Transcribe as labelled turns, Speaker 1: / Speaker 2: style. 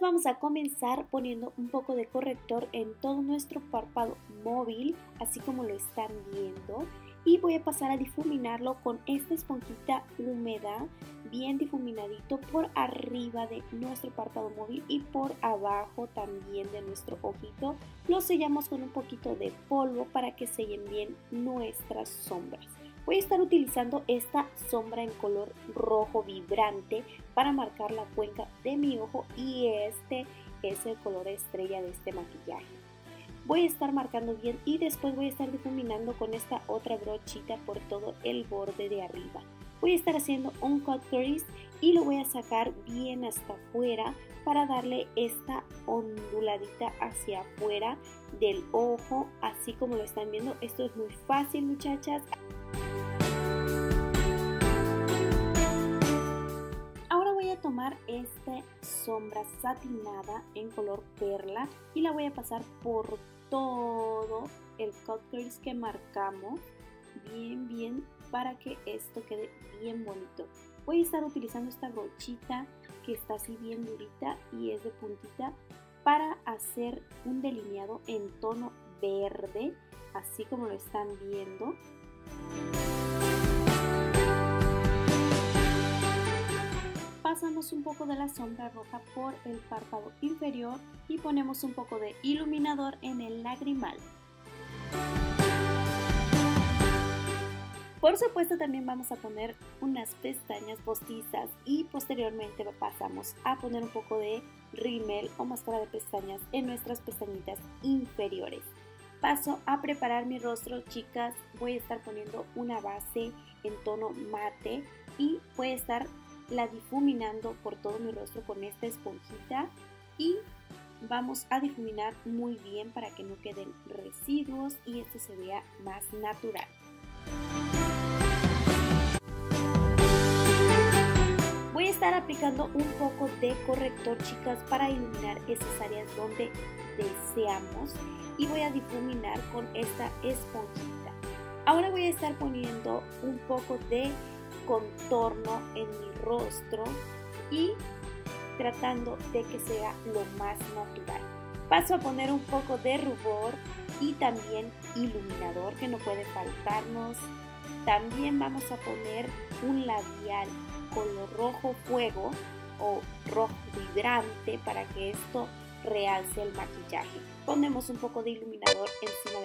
Speaker 1: vamos a comenzar poniendo un poco de corrector en todo nuestro párpado móvil, así como lo están viendo. Y voy a pasar a difuminarlo con esta esponjita húmeda, bien difuminadito por arriba de nuestro párpado móvil y por abajo también de nuestro ojito. Lo sellamos con un poquito de polvo para que sellen bien nuestras sombras. Voy a estar utilizando esta sombra en color rojo vibrante para marcar la cuenca de mi ojo y este es el color estrella de este maquillaje. Voy a estar marcando bien y después voy a estar difuminando con esta otra brochita por todo el borde de arriba. Voy a estar haciendo un cut crease y lo voy a sacar bien hasta afuera para darle esta onduladita hacia afuera del ojo, así como lo están viendo. Esto es muy fácil muchachas. Esta sombra satinada en color perla. Y la voy a pasar por todo el cut crease que marcamos. Bien bien para que esto quede bien bonito. Voy a estar utilizando esta brochita que está así bien durita y es de puntita para hacer un delineado en tono verde así como lo están viendo un poco de la sombra roja por el párpado inferior y ponemos un poco de iluminador en el lagrimal. Por supuesto también vamos a poner unas pestañas postizas y posteriormente pasamos a poner un poco de rímel o máscara de pestañas en nuestras pestañitas inferiores. Paso a preparar mi rostro, chicas. Voy a estar poniendo una base en tono mate y voy a estar la difuminando por todo mi rostro con esta esponjita y vamos a difuminar muy bien para que no queden residuos y esto se vea más natural. Voy a estar aplicando un poco de corrector, chicas, para iluminar esas áreas donde deseamos y voy a difuminar con esta esponjita. Ahora voy a estar poniendo un poco de contorno en mi rostro y tratando de que sea lo más natural. Paso a poner un poco de rubor y también iluminador que no puede faltarnos. También vamos a poner un labial color rojo fuego o rojo vibrante para que esto realce el maquillaje. Ponemos un poco de iluminador encima